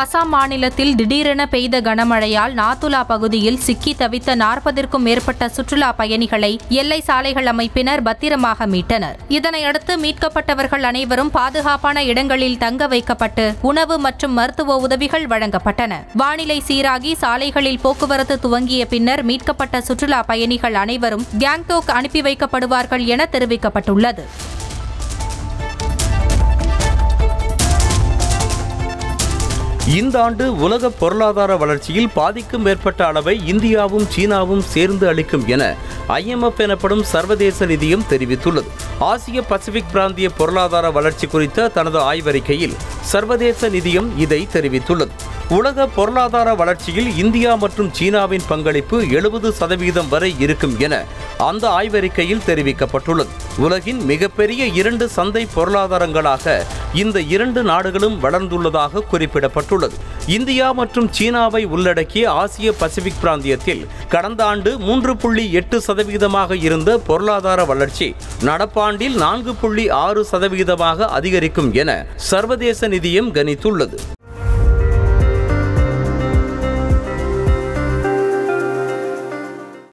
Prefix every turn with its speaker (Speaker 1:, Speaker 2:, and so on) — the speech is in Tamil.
Speaker 1: அசாம் மாநிலத்தில் திடீரென பெய்த கனமழையால் நாத்துலா பகுதியில் சிக்கி தவித்த நாற்பதிற்கும் மேற்பட்ட சுற்றுலா பயணிகளை எல்லை சாலைகள் அமைப்பினர் பத்திரமாக மீட்டனர். இதனையடுத்து மீட்கப்பட்டவர்கள் அனைவரும் பாதுகாப்பான இடங்களில் தங்க வைக்கப்பட்டு உணவு மற்றும் மருத்துவ உதவிகள் வழங்கப்பட்டன. வானிலை சீராகி சாலைகளில் போக்குவரத்து துவங்கிய பின்னர் மீட்கப்பட்ட சுற்றுலா பயணிகள் அனைவரும் கேங்டோக் அனுப்பி வைக்கப்படுவார்கள் என தெரிவிக்கப்பட்டுள்ளது.
Speaker 2: இந்த ஆண்டு உலக பொருளாதார வளர்ச்சியில் பாதிக்கும் மேற்பட்ட அளவை இந்தியாவும் சீனாவும் சேர்ந்து அளிக்கும் என ஐஎம்எஃப் எனப்படும் சர்வதேச நிதியம் தெரிவித்துள்ளது. ஆசிய பசிபிக் பிராந்திய பொருளாதார வளர்ச்சி குறித்த தனது ஆய்வறிக்கையில் சர்வதேச நிதியம் இதை தெரிவித்துள்ளது. உலக பொருளாதார வளர்ச்சியில் இந்தியா மற்றும் சீனாவின் பங்களிப்பு எழுபது சதவீதம் வரை இருக்கும் என அந்த ஆய்வறிக்கையில் தெரிவிக்கப்பட்டுள்ளது. உலகின் மிகப்பெரிய இரண்டு சந்தை பொருளாதாரங்களாக இந்த இரண்டு நாடுகளும் வளர்ந்துள்ளதாக குறிப்பிடப்பட்டுள்ளது. இந்தியா மற்றும் சீனாவை உள்ளடக்கிய ஆசிய பசிபிக் பிராந்தியத்தில் கடந்த ஆண்டு மூன்று புள்ளி எட்டு சதவீதமாக இருந்த பொருளாதார வளர்ச்சி நடப்பாண்டில் நான்கு புள்ளி ஆறு சதவீதமாக அதிகரிக்கும் என சர்வதேச நிதியம் கணித்துள்ளது.